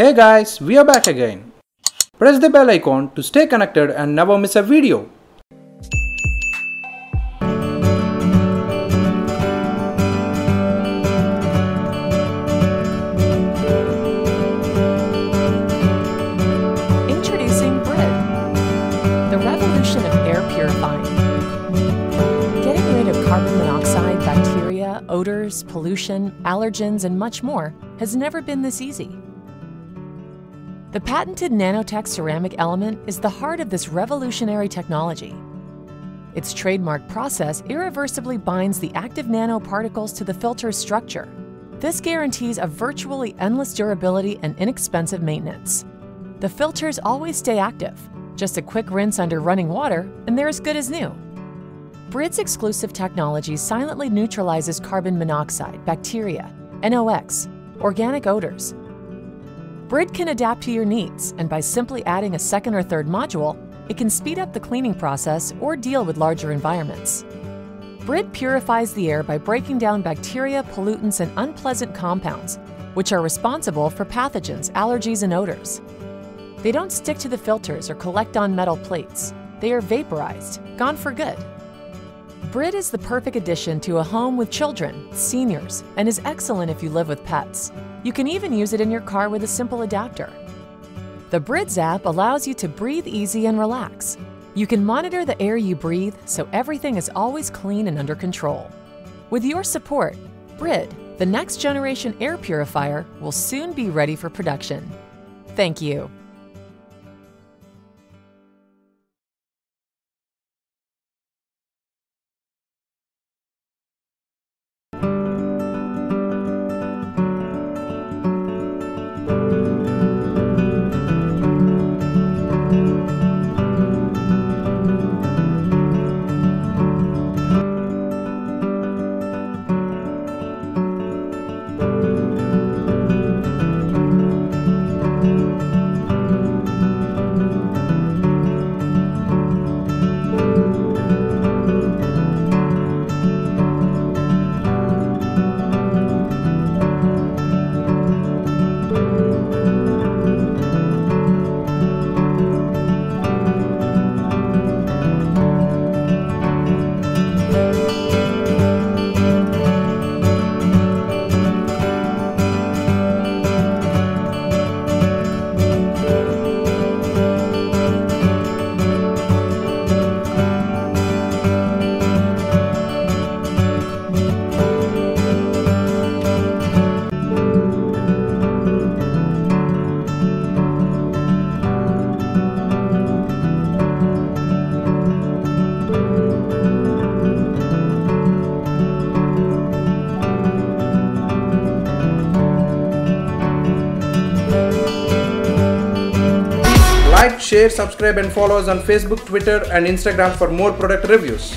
Hey guys, we are back again. Press the bell icon to stay connected and never miss a video. Introducing Brid, the revolution of air purifying. Getting rid of carbon monoxide, bacteria, odors, pollution, allergens, and much more has never been this easy. The patented nanotech ceramic element is the heart of this revolutionary technology. Its trademark process irreversibly binds the active nanoparticles to the filter's structure. This guarantees a virtually endless durability and inexpensive maintenance. The filters always stay active. Just a quick rinse under running water, and they're as good as new. Brid's exclusive technology silently neutralizes carbon monoxide, bacteria, NOx, organic odors. Brid can adapt to your needs, and by simply adding a second or third module, it can speed up the cleaning process or deal with larger environments. Brid purifies the air by breaking down bacteria, pollutants, and unpleasant compounds, which are responsible for pathogens, allergies, and odors. They don't stick to the filters or collect on metal plates. They are vaporized, gone for good. Brid is the perfect addition to a home with children, seniors, and is excellent if you live with pets. You can even use it in your car with a simple adapter. The Brids app allows you to breathe easy and relax. You can monitor the air you breathe so everything is always clean and under control. With your support, Brid, the next generation air purifier, will soon be ready for production. Thank you. Share, subscribe and follow us on Facebook, Twitter and Instagram for more product reviews.